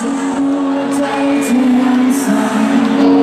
Someday to answer